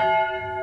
Música